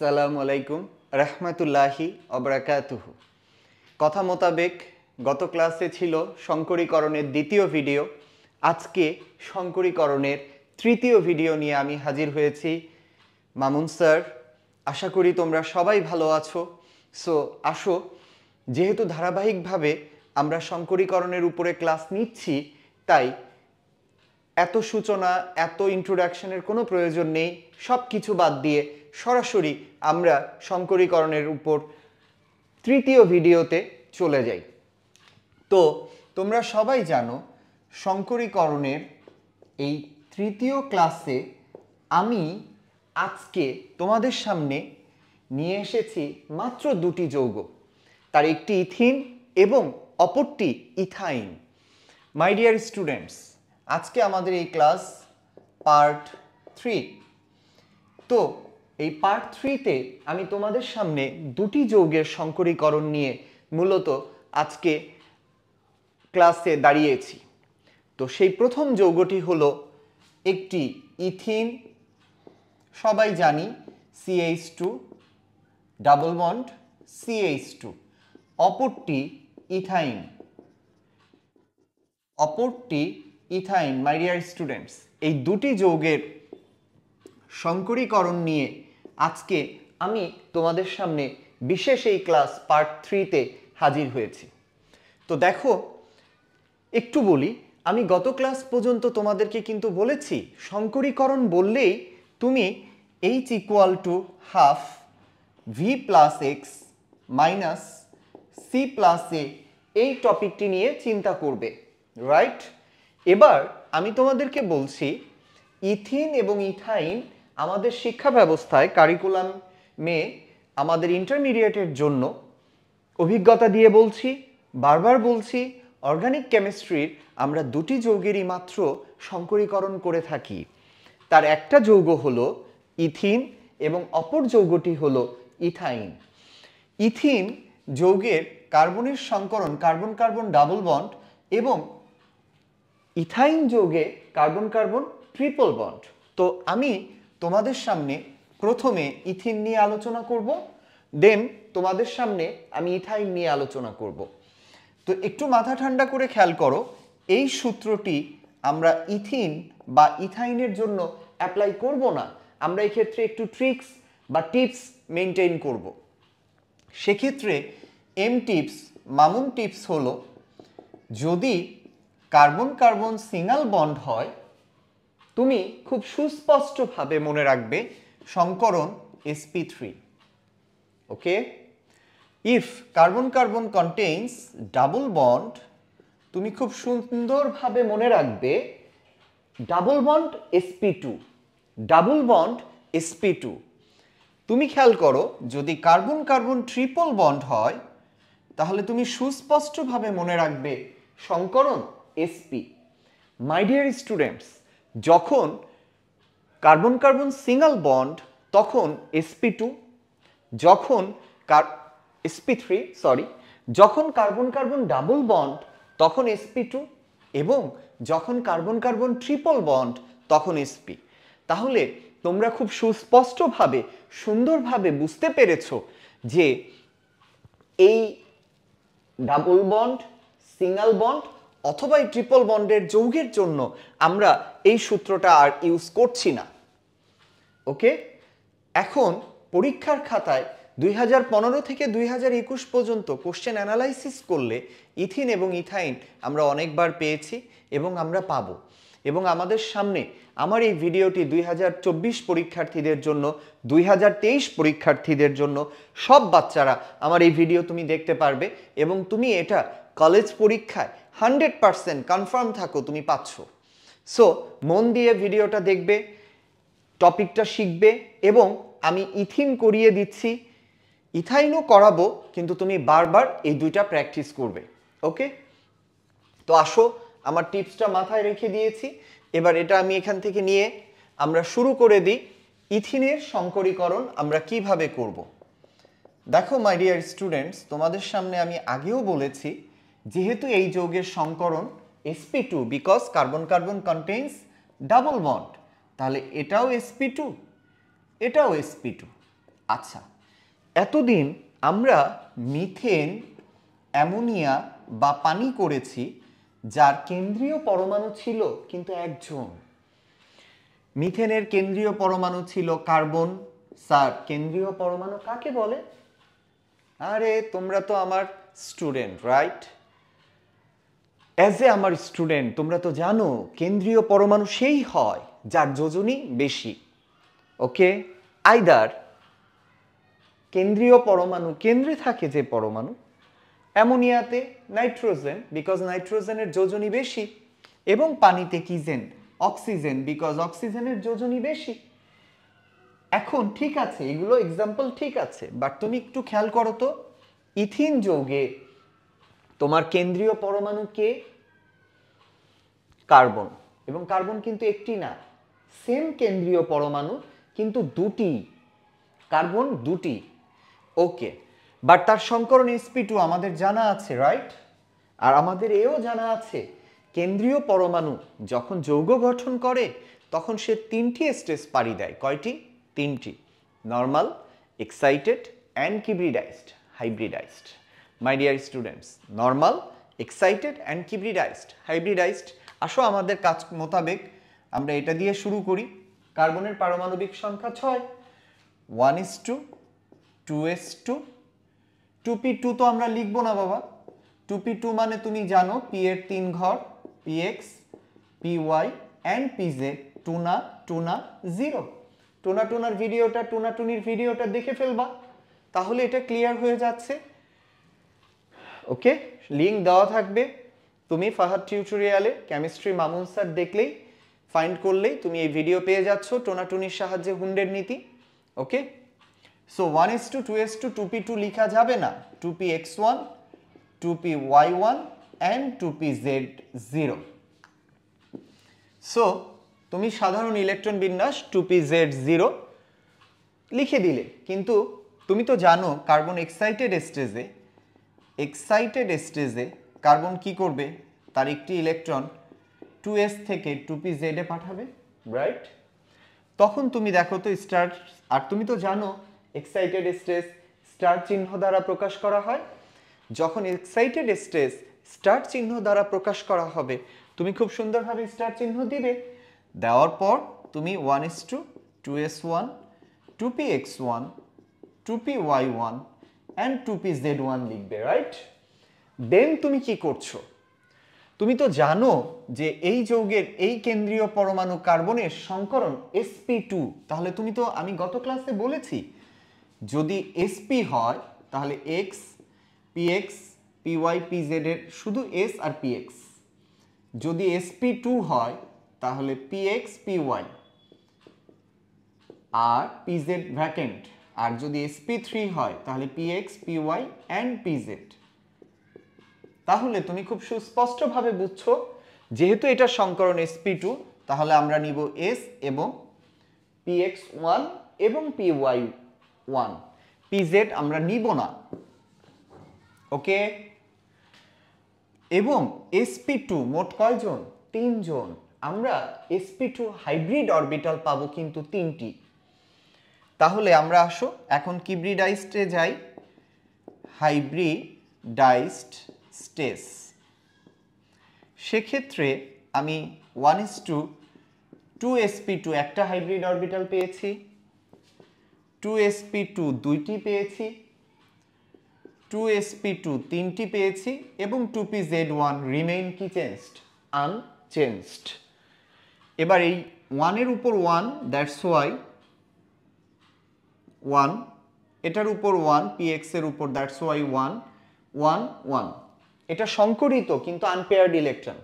আসসালামু আলাইকুম, রহমতুল্লাহি অবরাকাতুহু কথা মোতাবেক, গত ক্লাসে ছিল শঙ্করীকরণের দ্বিতীয় ভিডিও। আজকে শঙ্করীকরণের তৃতীয় ভিডিও নিয়ে আমি হাজির হয়েছি। মামুন স্যার, আশা করি তোমরা সবাই ভালো আছো। সো, আসো। যেহেতু ধারাবাহিকভাবে আমরা শঙ্করীকরণের উপরে ক্লাস নিচ্ছি, তাই এত সূচনা, এত ইন্ট্রোডাকশনের কোনো প্রয়োজন নেই। সব কিছু বাদ দিয়ে সরাসরি আমরা শঙ্করীকরণের উপর তৃতীয় ভিডিওতে চলে যাই। তো তোমরা সবাই জানো, শঙ্করীকরণের এই তৃতীয় ক্লাসে আমি আজকে তোমাদের সামনে নিয়ে এসেছি মাত্র দুটি যৌগ, তার একটি ইথিন এবং অপরটি ইথাইন। মাই ডিয়ার স্টুডেন্টস আজকে আমাদের এই ক্লাস পার্ট থ্রি। তো এই পার্ট থ্রিতে আমি তোমাদের সামনে দুটি যৌগের শঙ্করীকরণ নিয়ে মূলত আজকে ক্লাসে দাঁড়িয়েছি। তো সেই প্রথম যৌগটি হলো একটি ইথিন, সবাই জানি CH two double bond CH two অপরটি ইথাইন। অপরটি ইথাইন মাই ডিয়ার স্টুডেন্টস এই দুটি যৌগের শঙ্করীকরণ নিয়ে আজকে আমি তোমাদের সামনে বিশেষ এই ক্লাস পার্ট থ্রিতে হাজির হয়েছি। তো দেখো, একটু বলি, আমি গত ক্লাস পর্যন্ত তোমাদেরকে কিন্তু বলেছি, শঙ্করীকরণ বললেই তুমি H equal to half V plus X minus C plus A এই টপিকটি নিয়ে চিন্তা করবে রাইট এবার আমি তোমাদেরকে বলছি, ইথিন এবং ইথাইন আমাদের শিক্ষা ব্যবস্থায় কারিকুলাম কারিকুলামে আমাদের ইন্টারমিডিয়েটের জন্য অভিজ্ঞতা দিয়ে বলছি, বারবার বলছি অর্গানিক কেমিস্ট্রির আমরা দুটি যৌগেরই মাত্র সংকরীকরণ করে থাকি। তার একটা যৌগ হলো ইথিন এবং অপর যৌগটি হলো ইথাইন। ইথিন যৌগের কার্বনের সংকরণ, কার্বন কার্বন ডাবল বন্ড এবং ইথাইন যৌগে কার্বন কার্বন ট্রিপল বন্ড। তো আমি তোমাদের সামনে প্রথমে ইথিন নিয়ে আলোচনা করব, দেন তোমাদের সামনে আমি ইথাইন নিয়ে আলোচনা করব। তো একটু মাথা ঠান্ডা করে খেয়াল করো, এই সূত্রটি আমরা ইথিন বা ইথাইনের জন্য অ্যাপ্লাই করব না, আমরা এই ক্ষেত্রে একটু ট্রিক্স বা টিপস মেনটেন করব। সেক্ষেত্রে এম টিপস, মামুন টিপস হলো, যদি কার্বন কার্বন সিঙ্গেল বন্ড হয় তুমি খুব সুস্পষ্টভাবে মনে রাখবে সংকরণ SP three okay if carbon carbon contains double bond তুমি খুব সুন্দরভাবে মনে রাখবে double bond SP two double bond SP two তুমি খেয়াল করো, যদি কার্বন কার্বন ট্রিপল বন্ড হয়, তাহলে তুমি সুস্পষ্টভাবে মনে রাখবে সংকরণ এসপি মাই ডিয়ার স্টুডেন্টস যখন কার্বন কার্বন সিঙ্গেল বন্ড, তখন এসপি টু যখন কার এসপি থ্রি সরি যখন কার্বন কার্বন ডাবল বন্ড, তখন এসপি টু এবং যখন কার্বন কার্বন ট্রিপল বন্ড, তখন এসপি তাহলে তোমরা খুব সুস্পষ্টভাবে, সুন্দরভাবে বুঝতে পেরেছ যে এই ডাবল বন্ড, সিঙ্গেল বন্ড অথবা এই ট্রিপল বন্ডের যৌগের জন্য আমরা এই সূত্রটা আর ইউজ করছি না। ওকে এখন পরীক্ষার খাতায় দুই হাজার পনেরো থেকে দুই হাজার একুশ পর্যন্ত কোশ্চেন অ্যানালাইসিস করলে ইথিন এবং ইথাইন আমরা অনেকবার পেয়েছি এবং আমরা পাবো। এবং আমাদের সামনে আমার এই ভিডিওটি দুই হাজার চব্বিশ পরীক্ষার্থীদের জন্য, দুই হাজার তেইশ পরীক্ষার্থীদের জন্য সব বাচ্চারা আমার এই ভিডিও তুমি দেখতে পারবে এবং তুমি এটা কলেজ পরীক্ষায় হান্ড্রেড পারসেন্ট কনফার্ম থাকো তুমি পাচ্ছ। সো মন দিয়ে ভিডিওটা দেখবে, টপিকটা শিখবে এবং আমি ইথিন করিয়ে দিচ্ছি। ইথাইনও করাবো, কিন্তু তুমি বারবার এই দুইটা প্র্যাকটিস করবে ওকে তো আসো আমার টিপসটা মাথায় রেখে দিয়েছি। এবার এটা আমি এখান থেকে নিয়ে আমরা শুরু করে দিই। ইথিনের সংকরীকরণ আমরা কীভাবে করব। দেখো মাই ডিয়ার স্টুডেন্টস তোমাদের সামনে আমি আগেও বলেছি, যেহেতু এই যৌগের সংকরণ SP two because carbon carbon contains double bond তাহলে এটাও sp2 টু এটাও এসপি টু আচ্ছা এতদিন আমরা মিথেন অ্যামোনিয়া বা পানি করেছি যার কেন্দ্রীয় পরমাণু ছিল কিন্তু একজন। মিথেনের কেন্দ্রীয় পরমাণু ছিল কার্বন। স্যার, কেন্দ্রীয় পরমাণু কাকে বলে? আরে, তোমরা তো আমার স্টুডেন্ট, রাইট? অ্যাজ এ আমার স্টুডেন্ট, তোমরা তো জানো, কেন্দ্রীয় পরমাণু সেই হয় যার যোজনী বেশি। ওকে? আইদার, কেন্দ্রীয় পরমাণু কেন্দ্রে থাকে যে পরমাণু অ্যামোনিয়াতে নাইট্রোজেন বিকজ নাইট্রোজেনের যোজনী বেশি, এবং পানিতে কিজেন অক্সিজেন বিকজ অক্সিজেনের যোজনী বেশি। এখন ঠিক আছে, এগুলো এক্সাম্পল ঠিক আছে বাট তুমি একটু খেয়াল করো তো, ইথিন যৌগে তোমার কেন্দ্রীয় পরমাণু কে? কার্বন, এবং কার্বন কিন্তু একটি না সেম কেন্দ্রীয় পরমাণু, কিন্তু দুটি, কার্বন দুটি। ওকে বাট তার সংকরণ এসপি টু আমাদের জানা আছে রাইট আর আমাদের এও জানা আছে, কেন্দ্রীয় পরমাণু যখন যৌগ গঠন করে, তখন সে তিনটি স্টেজ পাড়ি দেয়। কয়টি? তিনটি। Normal excited and কিব্রিডাইজড hybridised my dear students normal excited and কিব্রিডাইজড hybridised আসো আমাদের কাজ মোতাবেক, আমরা এটা দিয়ে শুরু করি। কার্বনের পারমাণবিক সংখ্যা ছয়। One S two two S two two P two তো আমরা লিখব না, বাবা। টু পি টু মানে তুমি জানো পি এর তিন ঘর P X P Y and P Z tuna টুনা জিরো টুনা টুনার ভিডিওটা, টুনা টুনির ভিডিওটা দেখে ফেলবা। তাহলে এটা ক্লিয়ার হয়ে যাচ্ছে। ওকে লিঙ্ক দেওয়া থাকবে। তুমি ফাহাদ টিউটোরিয়ালে কেমিস্ট্রি মামুন স্যার দেখলেই ফাইন্ড করলেই তুমি এই ভিডিও পেয়ে যাচ্ছ টোনাটুনির সাহায্যে হুন্ডের নীতি। Okay so one S two two S two two P two লিখা যাবে না two P X one two P Y one and two P Z zero so তুমি সাধারণ ইলেকট্রন বিন্যাস টু পি জেড জিরো লিখে দিলে কিন্তু তুমি তো জানো কার্বন এক্সাইটেড স্টেজে এক্সাইটেড স্টেজে কার্বন কি করবে তার একটি ইলেকট্রন টু এস থেকে টু পি জেডে পাঠাবে রাইট তখন তুমি দেখো তো স্টার আর তুমি তো জানো এক্সাইটেড স্ট্রেস স্টার চিহ্ন দ্বারা প্রকাশ করা হয়। যখন এক্সাইটেড স্ট্রেস স্টার চিহ্ন দ্বারা প্রকাশ করা হবে, তুমি খুব সুন্দরভাবে স্টার চিহ্ন দিবে। দেওয়ার পর তুমি one S two two S one two P X one two P Y one and two P Z one লিখবে রাইট দেন তুমি কি করছ? তুমি তো জানো যে এই যৌগের এই কেন্দ্রীয় পরমাণু কার্বনের সংকরণ এসপি টু তাহলে তুমি তো, আমি গত ক্লাসে বলেছি যদি এসপি হয়, তাহলে এক্স পিএক্স পিওয়াই পিজেড এর শুধু এস আর পিএক্স যদি এসপি টু হয়, তাহলে পিএক্স পিওয়াই আর পিজেড ভ্যাকেন্ট আর যদি এসপি থ্রি হয়, তাহলে পিএক্স পিওয়াই অ্যান্ড পিজেড তাহলে তুমি খুব সুস্পষ্টভাবে বুঝছ, যেহেতু এটা সংকরণ এসপি টু তাহলে আমরা নিব এস এবং পিএক্স ওয়ান এবং পি ওয়াই ওয়ান পিজেড আমরা নিব না, ওকে? এবং এসপি টু মোট কয়জন? তিনজন। আমরা এসপি টু হাইব্রিড অরবিটাল পাবো কিন্তু তিনটি। তাহলে আমরা আসো, এখন কিব্রিডাইস্টে যাই। হাইব্রিডাইসড স্টেস সেক্ষেত্রে আমি one S two two SP two একটা হাইব্রিড অরবিটাল পেয়েছি। টু এসপি টু দুইটি পেয়েছি টু এসপি টু তিনটি পেয়েছি এবং two P Z one remain কি চেঞ্জড আনচেঞ্জড এবার এই ওয়ানের উপর ওয়ান দ্যাটস ওয়াই ওয়ান এটার উপর ওয়ানের উপর that's Y one one one এটা সংকরিত কিন্তু আনপেয়ার্ড ইলেকট্রন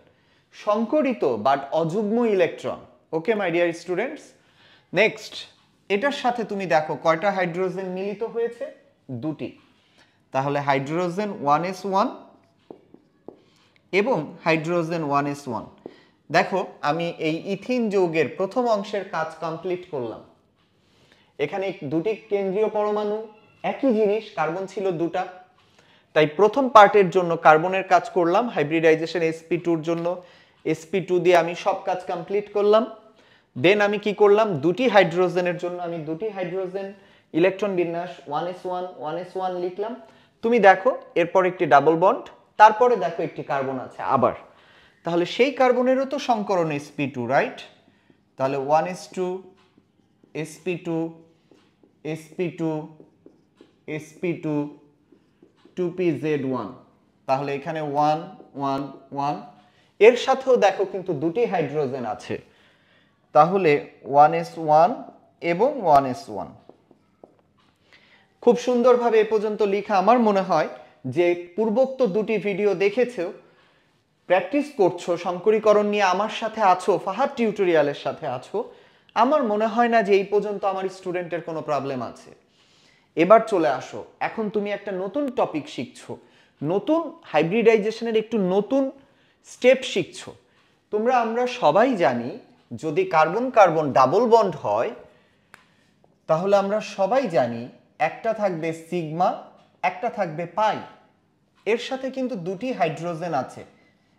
সংকরিত বাট অযুগ্ম electron okay my dear students next এটার সাথে তুমি দেখো কয়টা হাইড্রোজেন মিলিত হয়েছে? দুটি। তাহলে হাইড্রোজেন ওয়ান এস ওয়ান এবং হাইড্রোজেন ওয়ান এস ওয়ান। দেখো, আমি এই ইথিন যৌগের প্রথম অংশের কাজ কমপ্লিট করলাম। এখানে দুটি কেন্দ্রীয় পরমাণু, একই জিনিস, কার্বন ছিল দুটা। তাই প্রথম পার্টের জন্য কার্বনের কাজ করলাম হাইব্রিডাইজেশন এসপি টুর জন্য। এসপি টু দিয়ে আমি সব কাজ কমপ্লিট করলাম। দেন আমি কি করলাম? দুটি হাইড্রোজেনের জন্য আমি দুটি হাইড্রোজেন ইলেকট্রন বিন্যাস one S one one S one লিখলাম। তুমি দেখো, এরপর একটি ডাবল বন্ড তারপরে দেখো একটি কার্বন আছে আবার। তাহলে সেই কার্বনেরও তো সংকরণ এসপি টু রাইট তাহলে one S two SP two SP two SP two two P Z one তাহলে এখানে ওয়ান ওয়ান ওয়ানের সাথেও দেখো কিন্তু দুটি হাইড্রোজেন আছে। তাহলে ওয়ান এস ওয়ান এবং ওয়ান এস ওয়ান খুব সুন্দরভাবে এ পর্যন্ত লেখা আমার মনে হয় যে পূর্বোক্ত দুটি ভিডিও দেখেছ প্র্যাকটিস করছ, শঙ্করীকরণ নিয়ে আমার সাথে আছো, ফাহাদ টিউটোরিয়ালের সাথে আছো, আমার মনে হয় না যে এই পর্যন্ত আমার স্টুডেন্টের কোনো প্রবলেম আছে। এবার চলে আসো, এখন তুমি একটা নতুন টপিক শিখছো, নতুন হাইব্রিডাইজেশনের একটু নতুন স্টেপ শিখছো। তোমরা, আমরা সবাই জানি যদি কার্বন কার্বন ডাবল বন্ড হয়, তাহলে আমরা সবাই জানি একটা থাকবে সিগমা, একটা থাকবে পাই। এর সাথে কিন্তু দুটি হাইড্রোজেন আছে।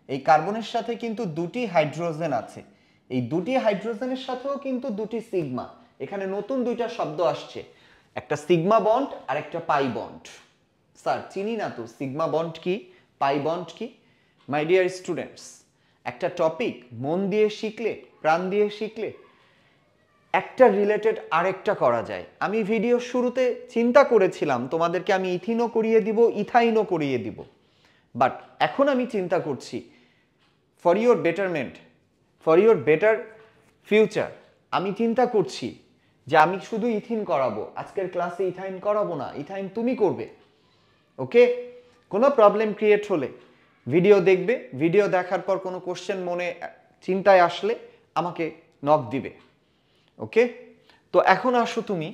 এই কার্বনের সাথে কিন্তু দুটি হাইড্রোজেন আছে। এই দুটি হাইড্রোজেনের সাথেও কিন্তু দুটি সিগমা। এখানে নতুন দুইটা শব্দ আসছে। একটা সিগমা বন্ড আর একটা পাই বন্ড। স্যার, চিনি না তো? সিগমা বন্ড কি? পাই বন্ড কি? মাই ডিয়ার স্টুডেন্টস একটা টপিক মন দিয়ে শিখলে প্রাণ দিয়ে শিখলে একটা রিলেটেড আরেকটা করা যায়। আমি ভিডিও শুরুতে চিন্তা করেছিলাম, তোমাদেরকে আমি ইথিনও করিয়ে দিব, ইথাইনও করিয়ে দিব। বাট এখন আমি চিন্তা করছি for your betterment for your better future আমি চিন্তা করছি যে আমি শুধু ইথিন করাবো, আজকের ক্লাসে ইথাইন করাবো না, ইথাইন তুমি করবে। ওকে কোনো প্রবলেম ক্রিয়েট হলে ভিডিও দেখবে ভিডিও দেখার পর কোনো কোশ্চেন মনে, চিন্তায় আসলে আমাকে নক দিবে। ওকে তো এখন আসো তুমি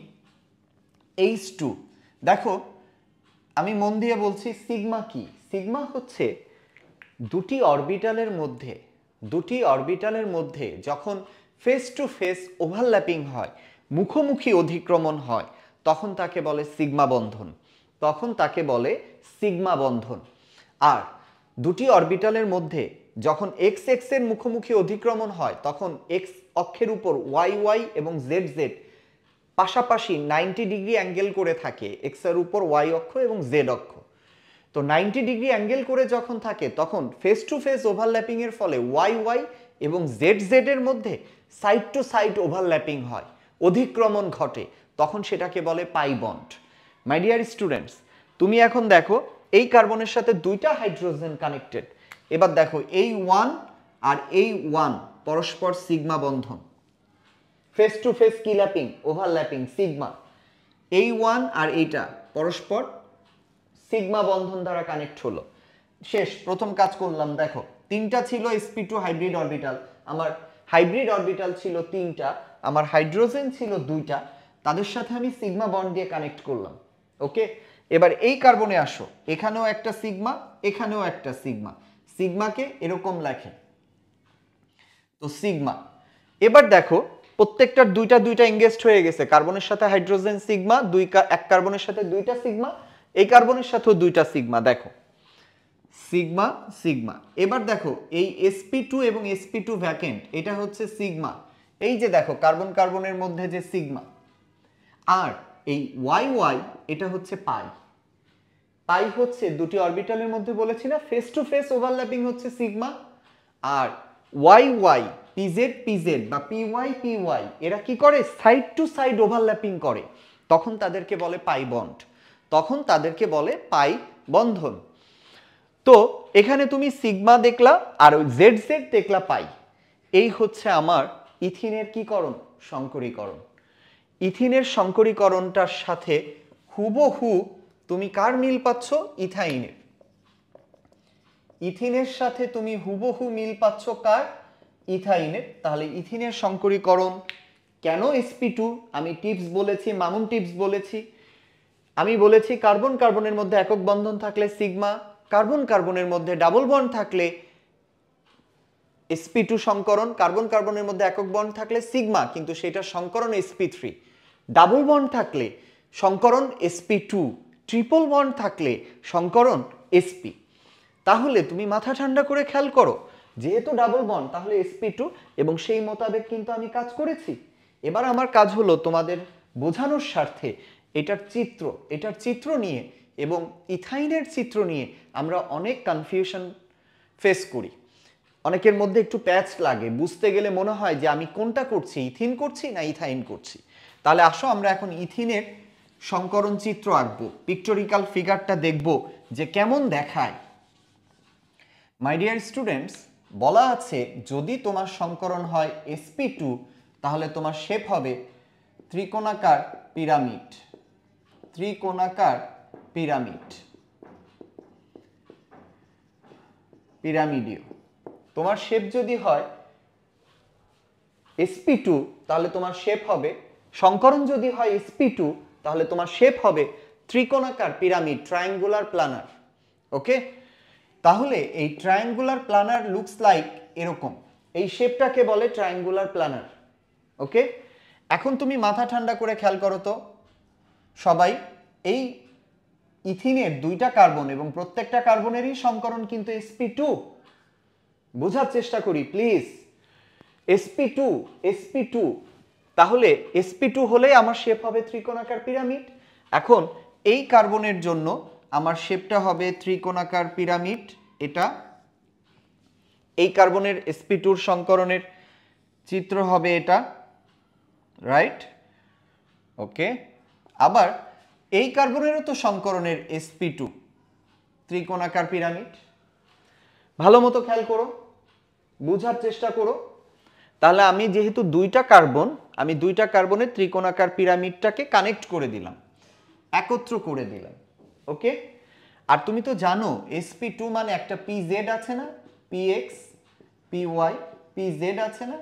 এইচ টু দেখো, আমি মন দিয়ে বলছি সিগমা কি? সিগমা হচ্ছে দুটি অরবিটালের মধ্যে, দুটি অরবিটালের মধ্যে যখন ফেস টু ফেস ওভারল্যাপিং হয়, মুখোমুখি অধিক্রমণ হয়, তখন তাকে বলে সিগমা বন্ধন, তখন তাকে বলে সিগমা বন্ধন। আর দুটি অরবিটালের মধ্যে যখন এক্স এক্সের মুখোমুখি অধিক্রমণ হয়, তখন এক্স অক্ষের উপর ওয়াই ওয়াই এবং জেড জেড পাশাপাশি নাইনটি ডিগ্রি অ্যাঙ্গেল করে থাকে এক্সের উপর ওয়াই অক্ষ এবং জেড অক্ষ। তো নাইনটি ডিগ্রি অ্যাঙ্গেল করে যখন থাকে, তখন ফেস টু ফেস ওভারল্যাপিং এর ফলে ওয়াই ওয়াই এবং জেড জেড এর মধ্যে সাইড টু সাইড ওভারল্যাপিং হয়, অধিক্রমণ ঘটে, তখন সেটাকে বলে pi bond my dear students তুমি এখন দেখো, এই কার্বনের সাথে দুইটা হাইড্রোজেন কানেক্টেড এবার দেখো, এই ওয়ান আর এই ওয়ান পরস্পর সিগমা বন্ধন। ফেস টু ফেস কি ল্যাপিং? ওভারল্যাপিং সিগমা এই ওয়ান আর এইটা পরস্পর সিগমা বন্ধন দ্বারা কানেক্ট হলো। শেষ, প্রথম কাজ করলাম, দেখো, তিনটা ছিল sp2 টু হাইব্রিড অরবিটাল আমার হাইব্রিড অরবিটাল ছিল তিনটা, আমার হাইড্রোজেন ছিল দুইটা, তাদের সাথে আমি সিগমা বন্ড দিয়ে কানেক্ট করলাম। ওকে এবার এই কার্বনে আসো। এখানেও একটা সিগমা এখানেও একটা সিগমা সিগমাকে এরকম লেখে। তো সিগমা। এবার দেখো প্রত্যেকটার দুইটা দুইটা এঙ্গেজড হয়ে গেছে। কার্বনের সাথে হাইড্রোজেন সিগমা, দুই এক কার্বনের সাথে দুইটা সিগমা, এই কার্বনের সাথেও দুইটা সিগমা, দেখো। Sigma sigma. এবার দেখো, এই sp2 টু এবং sp2 টু ভ্যাকেন্ট এটা হচ্ছে সিগমা। এই যে দেখো, কার্বন কার্বনের মধ্যে যে সিগমা। আর এই ওয়াই ওয়াই এটা হচ্ছে পাই। পাই হচ্ছে দুটি অরবিটালের মধ্যে বলেছি না ফেস টু ফেস ওভারল্যাপিং হচ্ছে সিগমা আর ওয়াই ওয়াই পিজেড পিজেড বা পি ওয়াই পি ওয়াই এরা কি করে? সাইড টু সাইড ওভারল্যাপিং করে। তখন তাদেরকে বলে পাই বন্ড তখন তাদেরকে বলে পাই বন্ধন। তো এখানে তুমি সিগমা দেখলা আর ওই জেড জেড দেখলা পাই এই হচ্ছে আমার ইথিনের কি করণ? সংকরীকরণ ইথিনের সংকরীকরণটার সাথে হুবহু তুমি কার মিল পাচ্ছ? ইথাইনের। ইথিনের সাথে তুমি হুবহু মিল পাচ্ছ কার? ইথাইনের। তাহলে ইথিনের সংকরীকরণ কেন এসপি টু আমি টিপস বলেছি, মামুন টিপস বলেছি। আমি বলেছি কার্বন কার্বনের মধ্যে একক বন্ধন থাকলে সিগমা, কার্বন কার্বনের মধ্যে ডাবল বন্ড থাকলে এসপি টু সংকরণ, কার্বন কার্বনের মধ্যে একক বন্ড থাকলে সিগমা, কিন্তু সেটা সংকরণ এসপি থ্রি ডাবল বন্ড থাকলে সংকরণ এসপি টু ট্রিপল বন্ড থাকলে সংকরণ এসপি তাহলে তুমি মাথা ঠান্ডা করে খেয়াল করো, যেহেতু ডাবল বন্ড তাহলে এসপি টু এবং সেই মোতাবেক কিন্তু আমি কাজ করেছি। এবার আমার কাজ হলো তোমাদের বোঝানোর স্বার্থে এটার চিত্র এটার চিত্র নিয়ে এবং ইথাইনের চিত্র নিয়ে আমরা অনেক কনফিউশন ফেস করি। অনেকের মধ্যে একটু প্যাচ লাগে, বুঝতে গেলে মনে হয় যে আমি কোনটা করছি, ইথিন করছি না ইথাইন করছি? তাহলে আসো আমরা এখন ইথিনের সংকরণ চিত্র আঁকবো পিক্টোরিক্যাল ফিগারটা দেখব যে কেমন দেখায়। মাই ডিয়ার স্টুডেন্টস বলা আছে, যদি তোমার সংকরণ হয় এসপি টু তাহলে তোমার শেপ হবে ত্রিকোণাকার পিরামিড। ত্রিকোণাকার পিরামিড। পিরামিডীয়। তোমার শেপ যদি হয় এসপি টু তাহলে তোমার শেপ হবে সংকরণ যদি হয় এসপি টু তাহলে তোমার শেপ হবে ত্রিকোণাকার পিরামিড ট্রায়াঙ্গুলার প্লানার ওকে তাহলে এই ট্রায়াঙ্গুলার প্লানার লুকস লাইক এরকম। এই শেপটাকে বলে ট্রায়াঙ্গুলার প্লানার ওকে এখন তুমি মাথা ঠান্ডা করে খেয়াল করো তো। সবাই, এই ইথিনের দুইটা কার্বন এবং প্রত্যেকটা কার্বনেরই সংকরণ কিন্তু এসপি টু বোঝার চেষ্টা করি please SP two SP two তাহলে এসপি টু হলে আমার শেপ হবে ত্রিকোণাকার পিরামিড। এখন এই কার্বনের জন্য আমার শেপটা হবে ত্রিকোণাকার পিরামিড। এটা এই কার্বনের এসপি টুর সংকরণের চিত্র হবে এটা রাইট ওকে আবার এই কার্বনেরও তো সংকরণের এসপি টু ত্রিকোণাকার পিরামিড। ভালো মতো খেয়াল করো, বুঝার চেষ্টা করো। তাহলে আমি যেহেতু দুইটা কার্বন আমি দুইটা কার্বনের ত্রিকোণাকার পিরামিডটাকে কানেক্ট করে দিলাম। একত্র করে দিলাম ওকে আর তুমি তো জানো এসপি টু মানে একটা পি জেড আছে না? P X P Y P Z আছে না?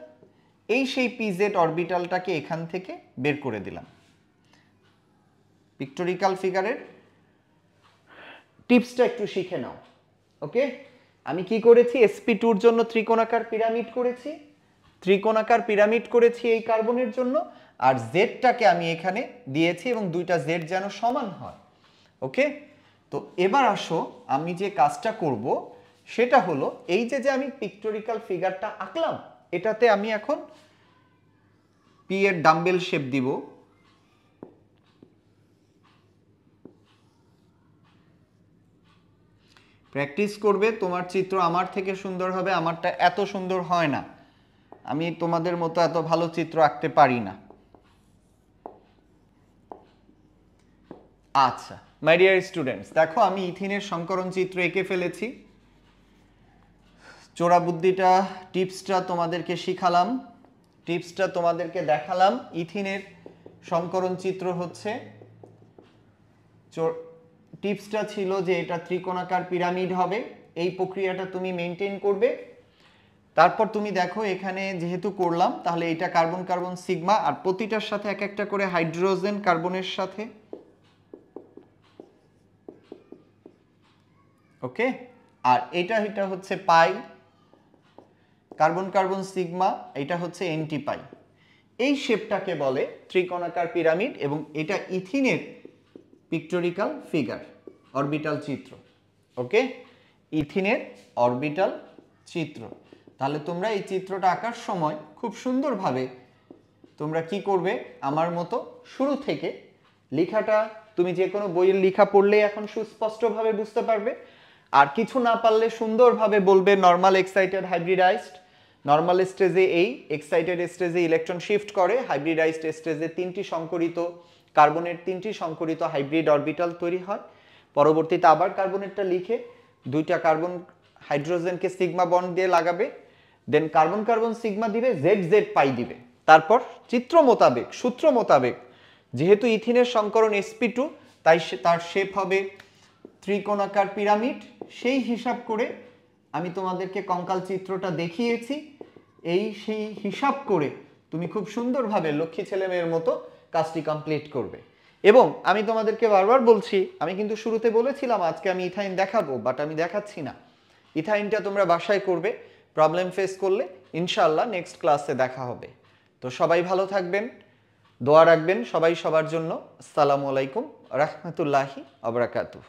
এই সেই পি জেড অরবিটালটাকে এখান থেকে বের করে দিলাম। পিক্টোরিক্যাল ফিগারের টিপসটা একটু শিখে নাও ওকে আমি কি করেছি? এসপি টুর জন্য ত্রিকোণাকার পিরামিড করেছি। ত্রিকোণাকার পিরামিড করেছি এই কার্বনের জন্য, আর জেডটাকে আমি এখানে দিয়েছি এবং দুইটা জেড যেন সমান হয়। ওকে? তো এবার আসো, আমি যে কাজটা করব, সেটা হলো এই যে যে আমি পিক্টোরিক্যাল ফিগারটা আঁকলাম, এটাতে আমি এখন পি এর ডাম্বেল শেপ দিব। প্র্যাকটিস করবে, তোমার চিত্র আমার থেকে সুন্দর হবে, আমারটা এত সুন্দর হয় না। আমি তোমাদের মতো এত ভালো চিত্র আঁকতে পারি না। আচ্ছা মাই ডিয়ার স্টুডেন্টস দেখো আমি ইথিনের সংকরণ চিত্র এঁকে ফেলেছি। চোরা বুদ্ধিটা, টিপসটা তোমাদেরকে শিখালাম। টিপসটা তোমাদেরকে দেখালাম। ইথিনের সংকরণ চিত্র হচ্ছে টিপসটা ছিল যে এটা ত্রিকোণাকার পিরামিড হবে। এই প্রক্রিয়াটা তুমি মেনটেন করবে। তারপর তুমি দেখো এখানে যেহেতু করলাম, তাহলে এটা কার্বন কার্বন সিগমা আর প্রতিটার সাথে এক একটা করে হাইড্রোজেন কার্বনের সাথে। ওকে? আর এটা এটা হচ্ছে পাই, কার্বন কার্বন সিগমা, এটা হচ্ছে এনটি পাই। এই শেপটাকে বলে ত্রিকোণাকার পিরামিড এবং এটা ইথিনের পিক্টোরিক্যাল ফিগার অরবিটাল চিত্র। ওকে? ইথিনের অরবিটাল চিত্র। তাহলে তোমরা এই চিত্রটা আঁকার সময় খুব সুন্দরভাবে তোমরা কি করবে? আমার মতো শুরু থেকে লেখাটা তুমি যে কোনো বইয়ের লেখা পড়লেই এখন সুস্পষ্টভাবে বুঝতে পারবে। আর কিছু না পারলে সুন্দরভাবে বলবে নর্মাল এক্সাইটেড হাইব্রিডাইজড নর্মাল স্টেজে এই এক্সাইটেড স্টেজে ইলেকট্রন শিফট করে হাইব্রিডাইজড স্টেজে তিনটি সংকরিত কার্বনের তিনটি সংকরিত হাইব্রিড অরবিটাল তৈরি হয়। পরবর্তীতে আবার কার্বনেরটা লিখে দুইটা কার্বন হাইড্রোজেনকে সিগমা বন্ড দিয়ে লাগাবে। দেন কার্বন কার্বন সিগমা দিবে জেড জেড পাই দিবে। তারপর চিত্র মোতাবেক, সূত্র মোতাবেক, যেহেতু ইথিনের সংকরণ এসপি টু তাই তার শেপ হবে ত্রিকোণাকার পিরামিড। সেই হিসাব করে আমি তোমাদেরকে কঙ্কাল চিত্রটা দেখিয়েছি। এই সেই হিসাব করে তুমি খুব সুন্দরভাবে লক্ষ্মী ছেলে মেয়ের মতো কাজটি কমপ্লিট করবে। এবং আমি তোমাদেরকে বারবার বলছি, আমি কিন্তু শুরুতে বলেছিলাম আজকে আমি ইথাইন দেখাবো বাট আমি দেখাচ্ছি না। ইথাইনটা তোমরা বাসায় করবে। প্রবলেম ফেস করলে ইনশাল্লাহ নেক্সট ক্লাসে দেখা হবে। তো সবাই ভালো থাকবেন, দোয়া রাখবেন সবাই সবার জন্য। আসসালামু আলাইকুম, রহমতুল্লাহি, আবরাকাতুহ।